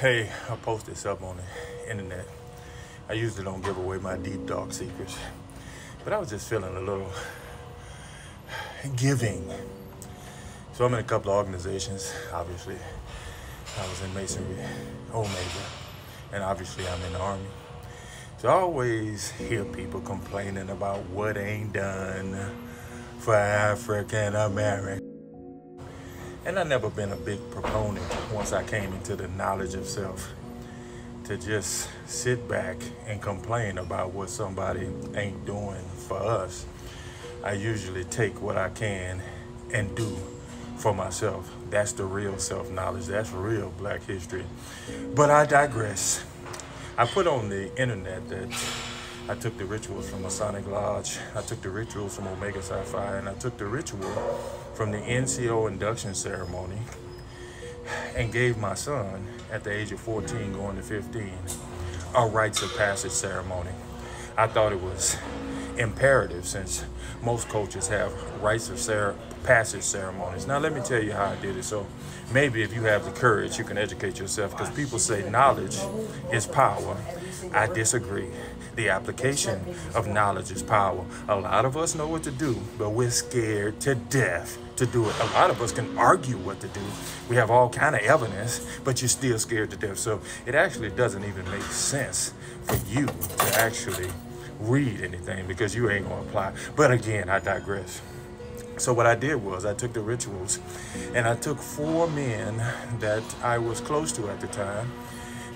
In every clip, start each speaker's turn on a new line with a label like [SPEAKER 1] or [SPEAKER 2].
[SPEAKER 1] Hey, I posted something on the internet. I usually don't give away my deep, dark secrets, but I was just feeling a little giving. So I'm in a couple of organizations, obviously. I was in Masonry, Omega, and obviously I'm in the Army. So I always hear people complaining about what ain't done for African Americans. And I've never been a big proponent once I came into the knowledge of self to just sit back and complain about what somebody ain't doing for us. I usually take what I can and do for myself. That's the real self-knowledge. That's real black history. But I digress. I put on the internet that I took the rituals from Masonic Lodge. I took the rituals from Omega Psi Phi, and I took the ritual from the NCO induction ceremony and gave my son, at the age of 14 going to 15, a rites of passage ceremony. I thought it was imperative since most coaches have rites of passage ceremonies. Now let me tell you how I did it. So maybe if you have the courage, you can educate yourself because people say knowledge is power. I disagree. The application of knowledge is power. A lot of us know what to do, but we're scared to death to do it. A lot of us can argue what to do. We have all kind of evidence, but you're still scared to death. So it actually doesn't even make sense for you to actually read anything because you ain't gonna apply. But again, I digress. So what I did was I took the rituals and I took four men that I was close to at the time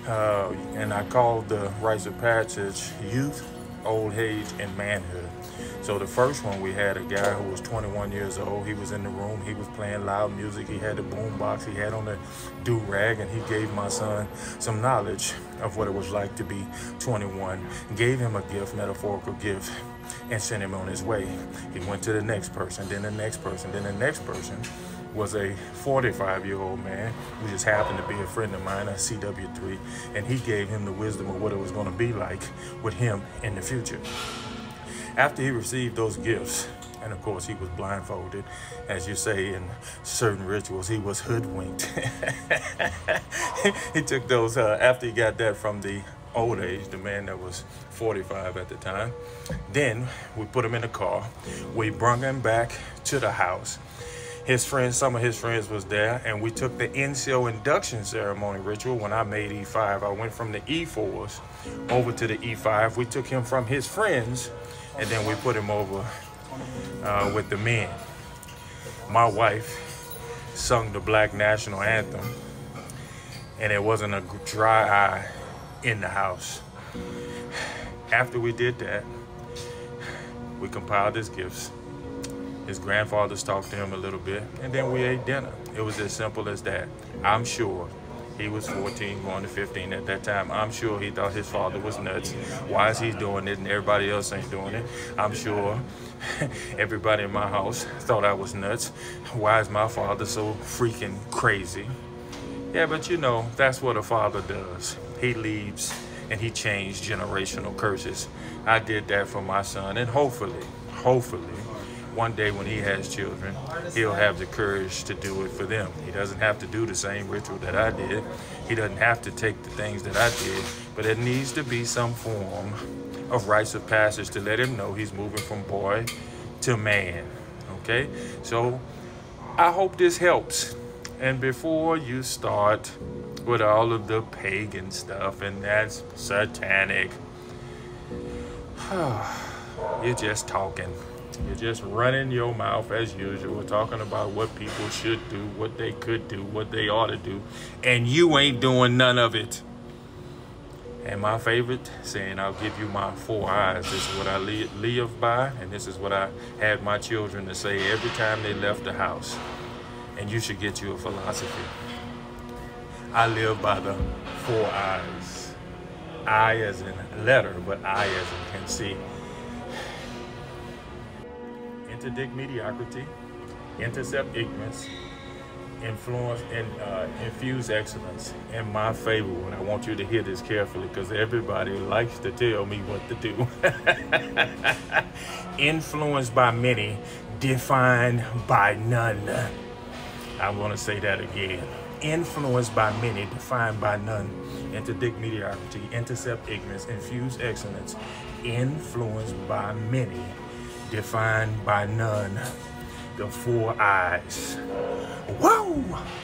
[SPEAKER 1] uh, and I called the rites of passage youth, old age, and manhood. So the first one we had a guy who was 21 years old. He was in the room. He was playing loud music. He had the boom box. He had on the do rag, and he gave my son some knowledge of what it was like to be 21. Gave him a gift, metaphorical gift, and sent him on his way. He went to the next person, then the next person, then the next person was a 45 year old man who just happened to be a friend of mine at CW3, and he gave him the wisdom of what it was going to be like with him in the future. After he received those gifts, and of course he was blindfolded, as you say in certain rituals, he was hoodwinked. he took those, uh, after he got that from the old age, the man that was 45 at the time. Then we put him in the car. We brought him back to the house his friends, some of his friends was there, and we took the NCO induction ceremony ritual when I made E5. I went from the E4s over to the E5. We took him from his friends, and then we put him over uh, with the men. My wife sung the Black National Anthem, and it wasn't a dry eye in the house. After we did that, we compiled his gifts. His grandfathers talked to him a little bit, and then we ate dinner. It was as simple as that. I'm sure he was 14, going to 15 at that time. I'm sure he thought his father was nuts. Why is he doing it and everybody else ain't doing it? I'm sure everybody in my house thought I was nuts. Why is my father so freaking crazy? Yeah, but you know, that's what a father does. He leaves and he changed generational curses. I did that for my son, and hopefully, hopefully, one day when he has children, he'll have the courage to do it for them. He doesn't have to do the same ritual that I did. He doesn't have to take the things that I did, but it needs to be some form of rites of passage to let him know he's moving from boy to man. Okay? So I hope this helps. And before you start with all of the pagan stuff and that's satanic, you're just talking. You're just running your mouth as usual, talking about what people should do, what they could do, what they ought to do, and you ain't doing none of it. And my favorite saying, I'll give you my four eyes. This is what I live by, and this is what I had my children to say every time they left the house. And you should get you a philosophy. I live by the four eyes. I as in letter, but I as in can see interdict mediocrity, intercept ignorance, influence and uh, infuse excellence. in my favor. And I want you to hear this carefully because everybody likes to tell me what to do. Influenced by many, defined by none. I'm going to say that again. influenced by many, defined by none, interdict mediocrity, intercept ignorance, infuse excellence, influenced by many, defined by none. The four eyes. Whoa!